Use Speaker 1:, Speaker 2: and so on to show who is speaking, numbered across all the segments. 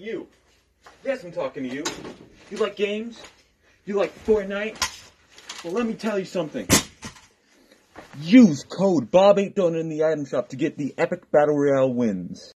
Speaker 1: you. Yes, I'm talking to you. You like games? You like Fortnite? Well, let me tell you something. Use code BobAteDonut in the item shop to get the epic battle royale wins.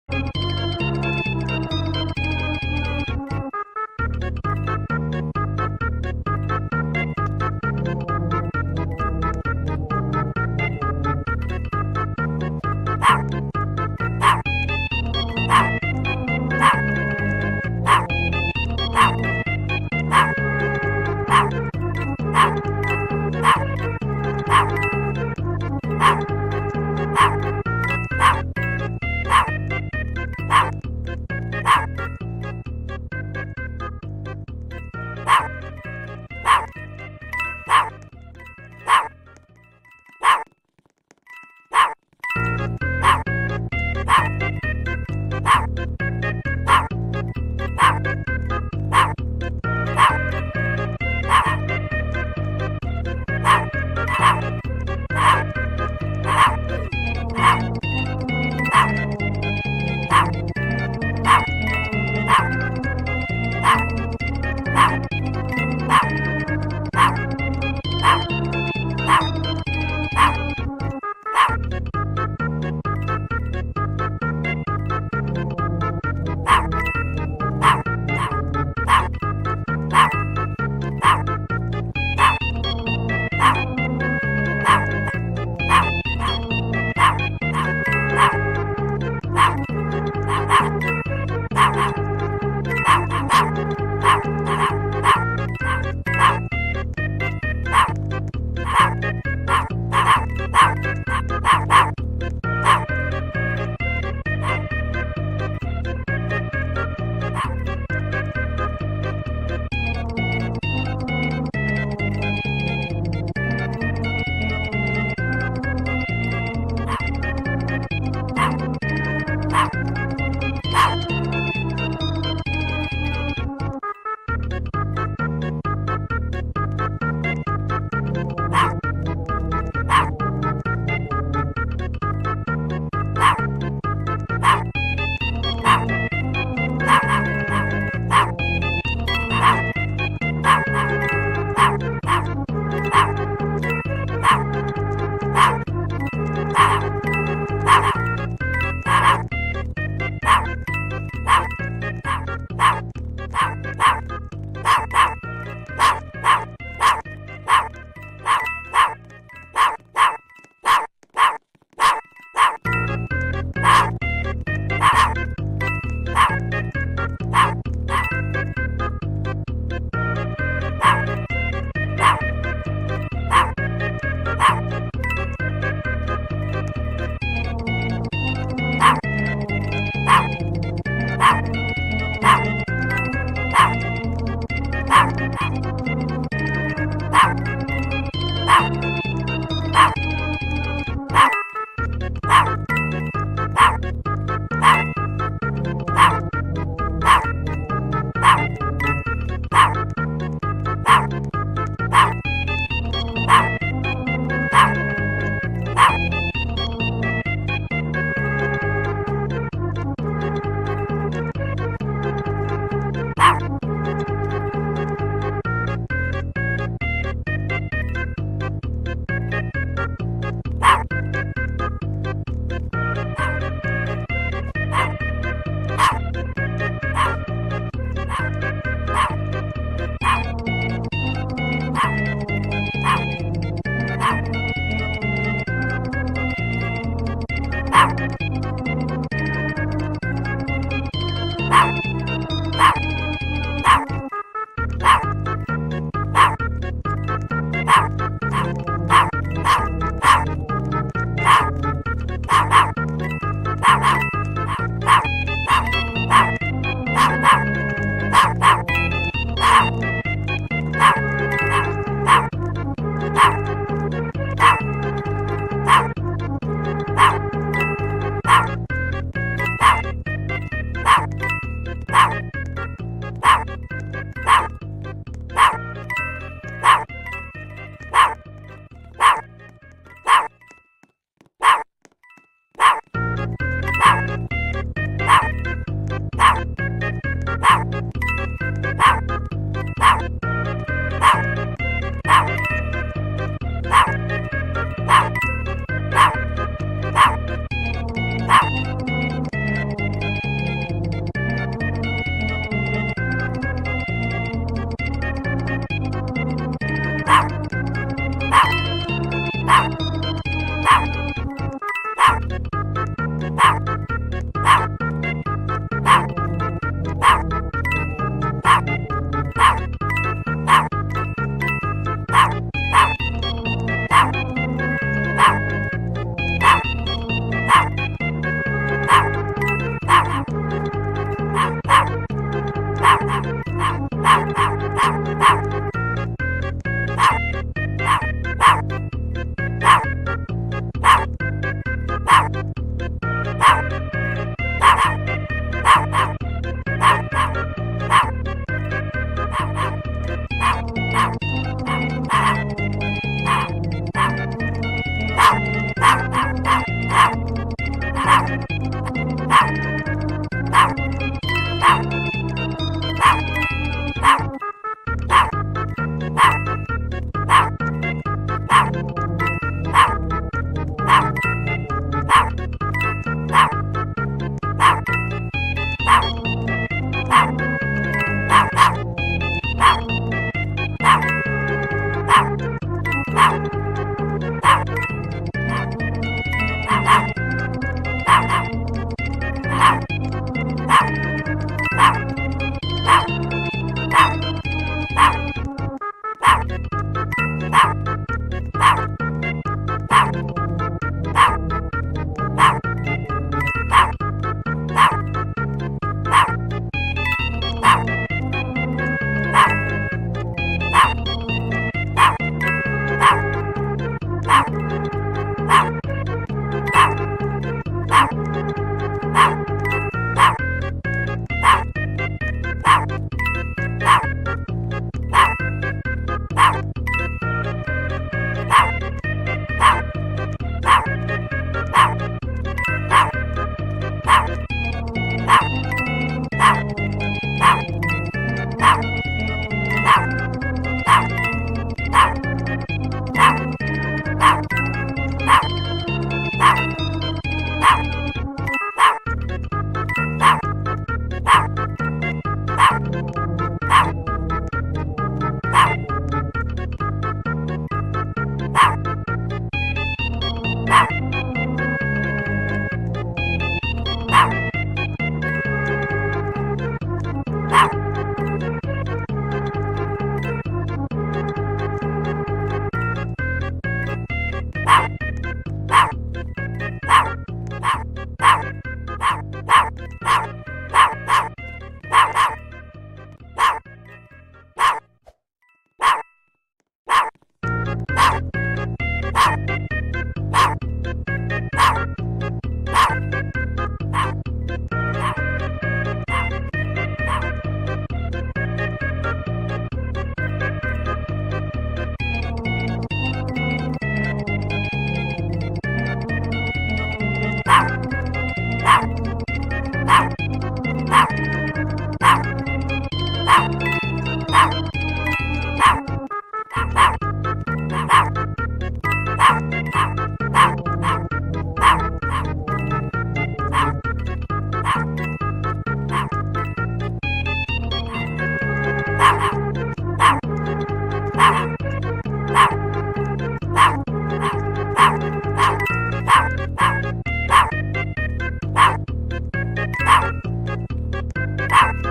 Speaker 2: power.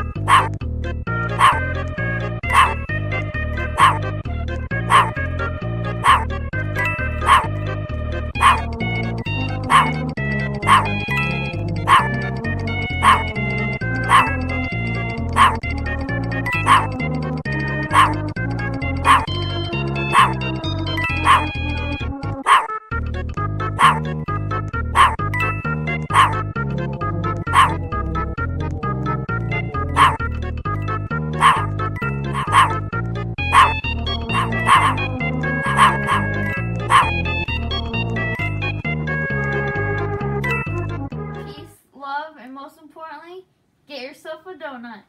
Speaker 2: Get yourself a donut.